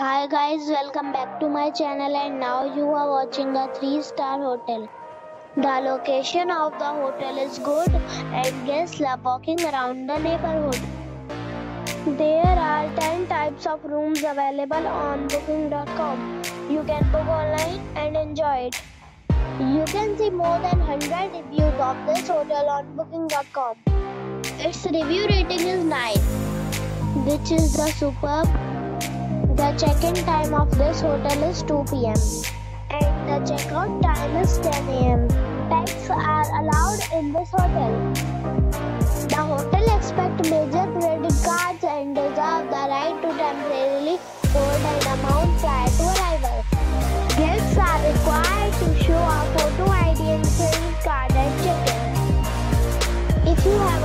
Hi guys, welcome back to my channel and now you are watching a 3 star hotel. The location of the hotel is good and guests love walking around the neighborhood. There are 10 types of rooms available on booking.com. You can book online and enjoy it. You can see more than 100 reviews of this hotel on booking.com. Its review rating is 9, which is the superb. The check-in time of this hotel is 2 p.m. and the checkout time is 10 a.m. Pets are allowed in this hotel. The hotel expects major credit cards and reserve the right to temporarily hold an amount prior to arrival. Guests are required to show a photo ID and credit card at check-in. If you have